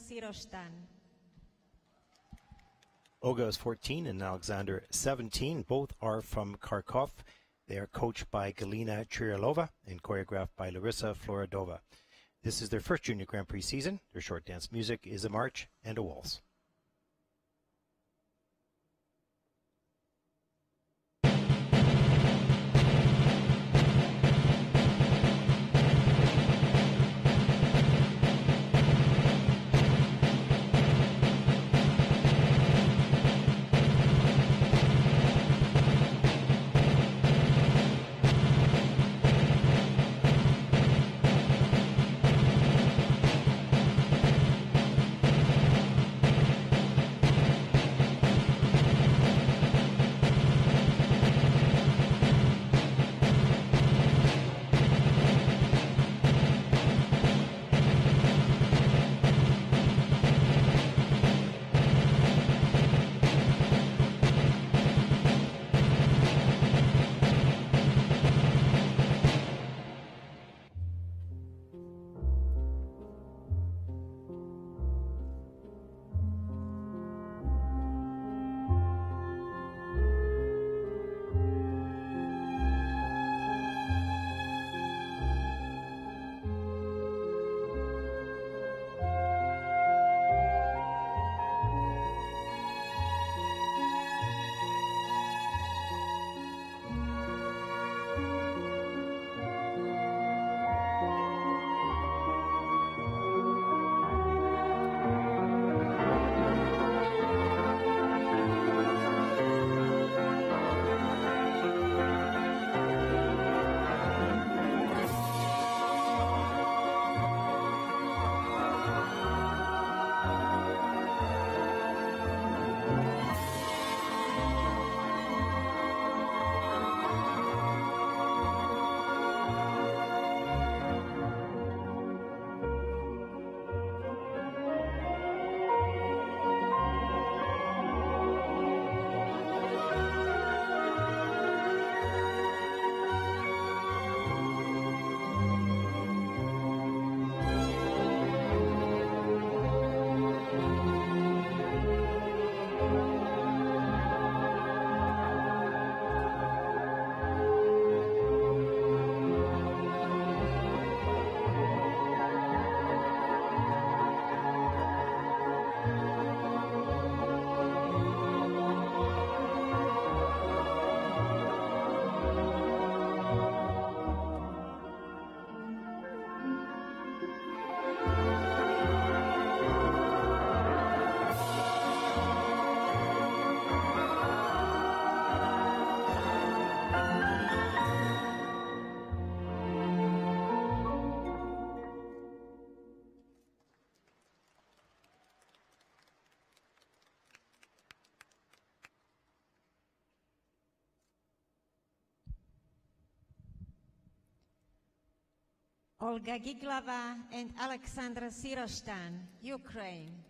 Siroshtan. Olga is 14 and Alexander 17. Both are from Kharkov. They are coached by Galina Churilova and choreographed by Larissa Floridova. This is their first Junior Grand Prix season. Their short dance music is a march and a waltz. Olga Giglava and Alexandra Siroshtan, Ukraine.